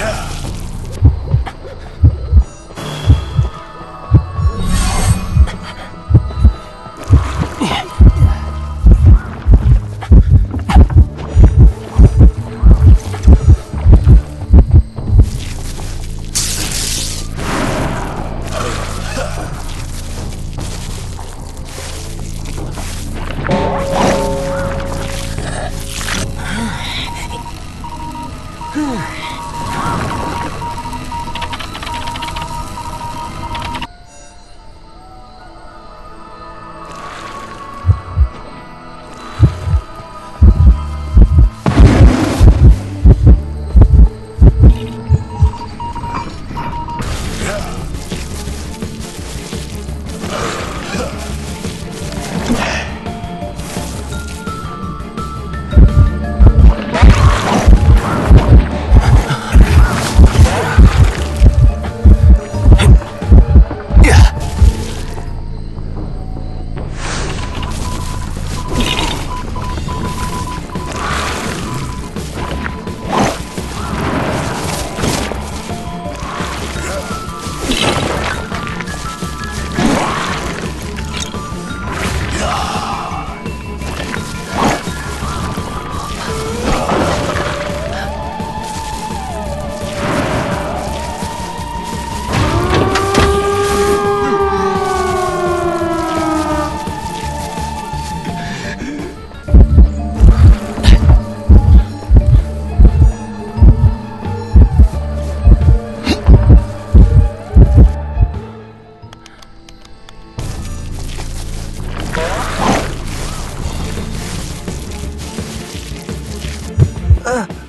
Yeah. Uh.